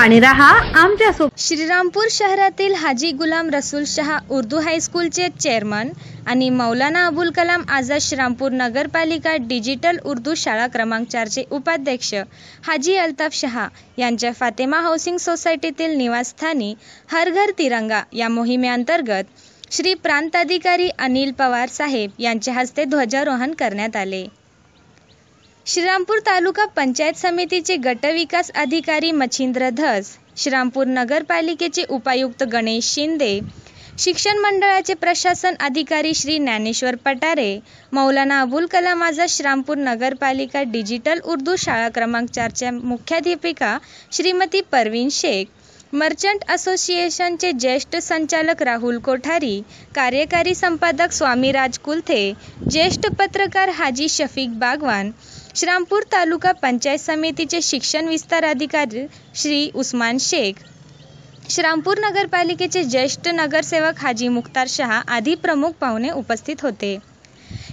आणि रहा आमच्यासोबत. श्रीरामपूर शहरातील हाजी गुलाम रसूल शहा उर्दू हायस्कूलचे चेअरमन आणि मौलाना अबुल कलाम आझाद श्रीरामपूर नगरपालिका डिजिटल उर्दू शाळा क्रमांक चारचे उपाध्यक्ष हाजी अल्ताफ शहा यांच्या फातेमा हाऊसिंग सोसायटीतील निवासस्थानी हर घर तिरंगा या मोहिमेअंतर्गत श्री प्रांताधिकारी अनिल पवार साहेब यांच्या हस्ते ध्वजारोहण करण्यात आले. श्रीरामपूर तालुका पंचायत समितीचे गटविकास अधिकारी मच्छिंद्र धस श्रीरामपूर नगरपालिकेचे उपायुक्त गणेश शिंदे शिक्षण मंडळाचे प्रशासन अधिकारी श्री ज्ञानेश्वर पटारे मौलाना अबुल कलाम आझाद श्रीरामपूर नगरपालिका डिजिटल उर्दू शाळा क्रमांक चारच्या मुख्याध्यापिका श्रीमती परवीन शेख मर्चंट असोसिएशनचे ज्येष्ठ संचालक राहुल कोठारी कार्यकारी संपादक स्वामी राज कुलथे ज्येष्ठ पत्रकार हाजी शफीक बागवान श्रामपूर तालुका पंचायत समितीचे शिक्षण विस्तार अधिकारी श्री उस्मान शेख. श्रामपूर नगरपालिकेचे ज्येष्ठ नगरसेवक हाजी मुख्तार शहा आदी प्रमुख पाहुणे उपस्थित होते.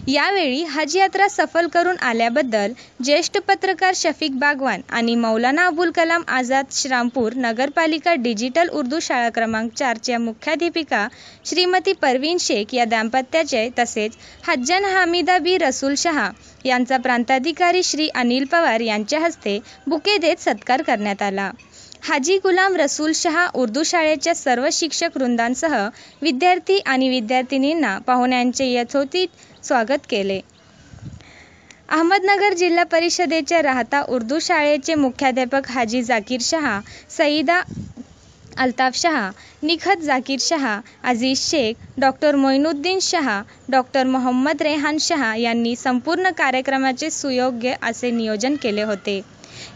यावेळी हज यात्रा सफल करून आल्याबद्दल ज्येष्ठ पत्रकार शफीक बागवान आणि मौलाना अबुल कलाम आझाद श्रामपूर नगरपालिका डिजिटल उर्दू शाळा क्रमांक चारच्या मुख्याध्यापिका श्रीमती परवीन शेख या दाम्पत्याचे तसेच हज्जन हामिदा बी रसूल शहा यांचा प्रांताधिकारी श्री अनिल पवार यांच्या हस्ते बुके देत सत्कार करण्यात आला. हाजी गुलाम रसूल शहा उर्दू शाळेच्या सर्व शिक्षक वृंदांसह विद्यार्थी आणि विद्यार्थिनींना पाहुण्यांचे यथोचित स्वागत केले. अहमदनगर जिल्हा परिषदेच्या राहता उर्दू शाळेचे मुख्याध्यापक हाजी जाकीर शहा सईदा अल्ताफ शहा निखत जाकीर शहा अजीज शेख डॉक्टर मोइनुद्दीन शहा डॉक्टर मोहम्मद रेहान शहा यांनी संपूर्ण कार्यक्रमाचे सुयोग्य असे नियोजन केले होते.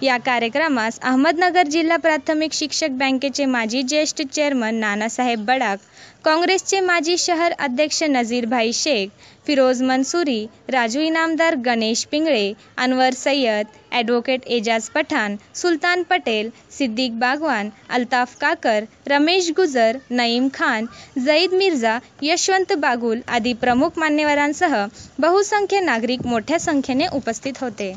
या कार्यक्रमास अहमदनगर जिल्हा प्राथमिक शिक्षक बँकेचे माजी ज्येष्ठ चेअरमन नानासाहेब बडाक काँग्रेसचे माजी शहर अध्यक्ष नझीरभाई शेख फिरोज मंसुरी राजू इनामदार गणेश पिंगळे अनवर सय्यद ॲडव्होकेट एजाज पठाण सुलतान पटेल सिद्दीक बागवान अल्ताफ काकर रमेश गुजर नईम खान जईद मिर्झा यशवंत बागुल आदी प्रमुख मान्यवरांसह बहुसंख्य नागरिक मोठ्या संख्येने उपस्थित होते.